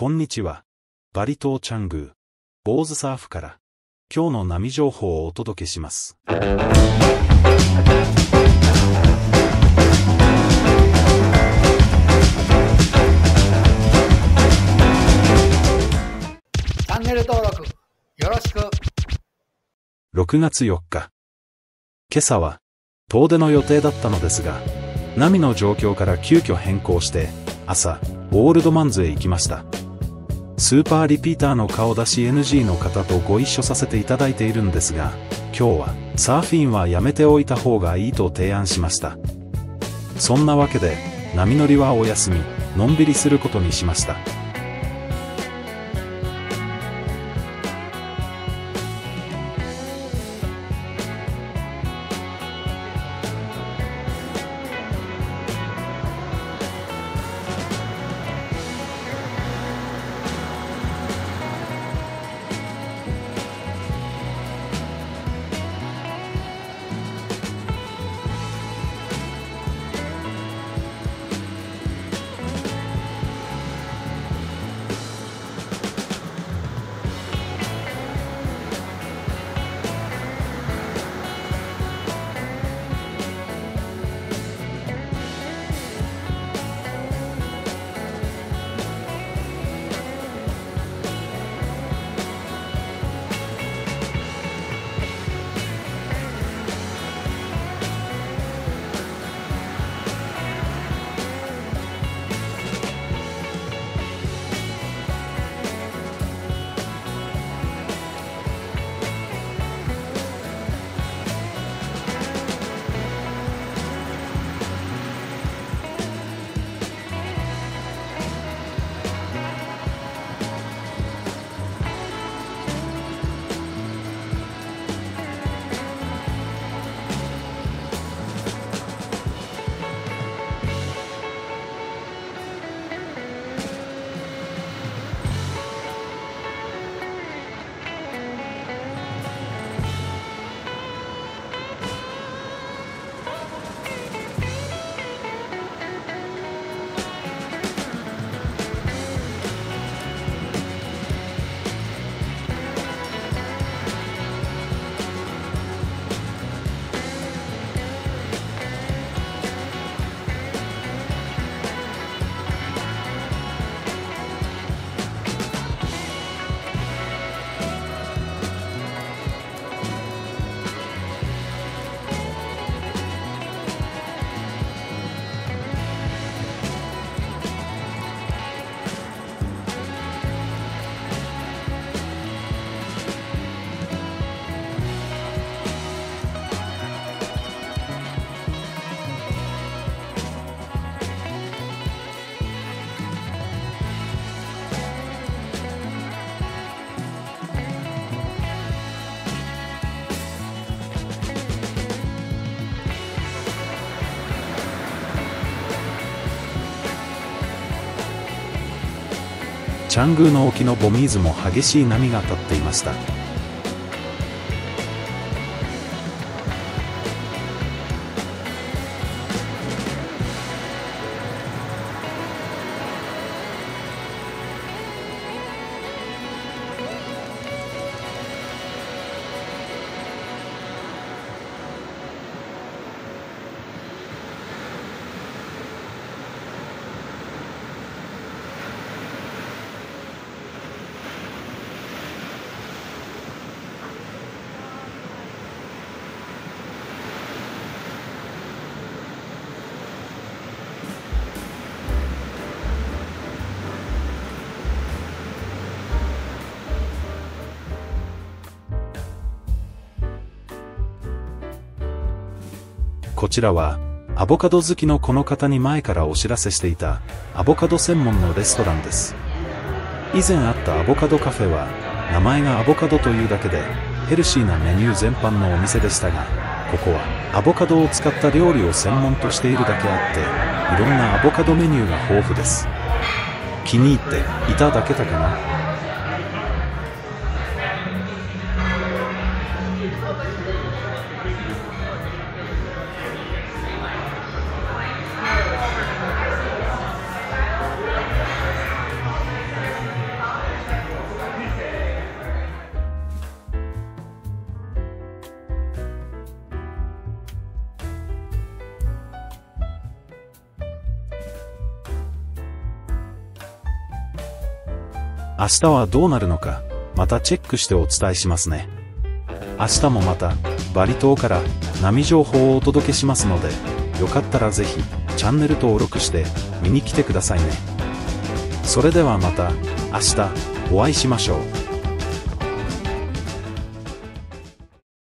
こんにちは。バリ島チャングー、坊主サーフから、今日の波情報をお届けします。チャンネル登録よろしく。6月4日。今朝は、遠出の予定だったのですが、波の状況から急遽変更して、朝、オールドマンズへ行きました。スーパーリピーターの顔出し NG の方とご一緒させていただいているんですが、今日は、サーフィンはやめておいた方がいいと提案しました。そんなわけで、波乗りはお休み、のんびりすることにしました。チャングーの沖のボミーズも激しい波が立っていました。こちらは、アボカド好きのこの方に前からお知らせしていた、アボカド専門のレストランです。以前あったアボカドカフェは、名前がアボカドというだけで、ヘルシーなメニュー全般のお店でしたが、ここは、アボカドを使った料理を専門としているだけあって、いろんなアボカドメニューが豊富です。気に入っていただけたかな？明日はどうなるのか、またチェックしてお伝えしますね。明日もまた、バリ島から波情報をお届けしますので、よかったらぜひ、チャンネル登録して見に来てくださいね。それではまた、明日、お会いしましょう。